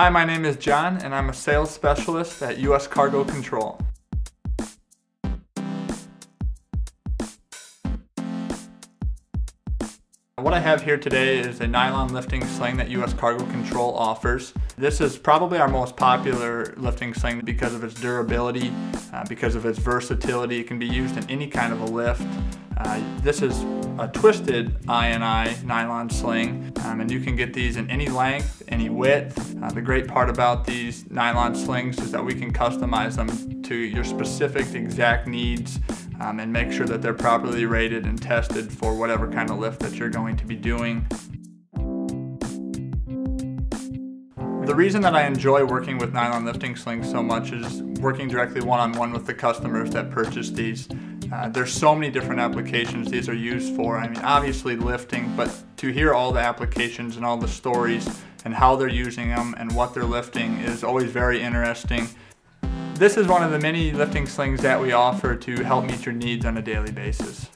Hi, my name is John and I'm a sales specialist at US Cargo Control. What I have here today is a nylon lifting sling that US Cargo Control offers. This is probably our most popular lifting sling because of its durability, uh, because of its versatility. It can be used in any kind of a lift. Uh, this is a twisted eye-and-eye nylon sling um, and you can get these in any length, any width. Uh, the great part about these nylon slings is that we can customize them to your specific exact needs um, and make sure that they're properly rated and tested for whatever kind of lift that you're going to be doing. The reason that I enjoy working with nylon lifting slings so much is working directly one-on-one -on -one with the customers that purchase these. Uh, there's so many different applications these are used for. I mean, obviously lifting, but to hear all the applications and all the stories and how they're using them and what they're lifting is always very interesting. This is one of the many lifting slings that we offer to help meet your needs on a daily basis.